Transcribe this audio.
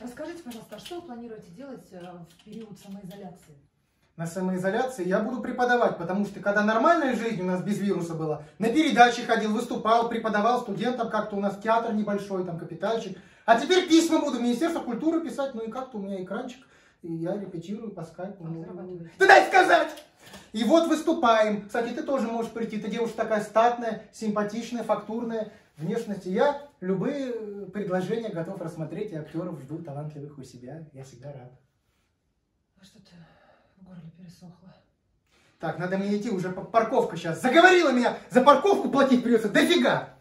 Расскажите, пожалуйста, а что вы планируете делать э, в период самоизоляции? На самоизоляции я буду преподавать, потому что когда нормальная жизнь у нас без вируса была, на передачи ходил, выступал, преподавал студентам, как-то у нас театр небольшой, там капитальчик. А теперь письма буду в Министерство культуры писать, ну и как-то у меня экранчик, и я репетирую по скайпу. Ну? Ты дай сказать! И вот выступаем. Кстати, ты тоже можешь прийти. Ты девушка такая статная, симпатичная, фактурная внешности. Я любые э, предложения готов рассмотреть, и актеров жду талантливых у себя. Я всегда рад. А что-то в горле пересохло. Так, надо мне идти, уже па- парковка сейчас. Заговорила меня, за парковку платить придется дофига.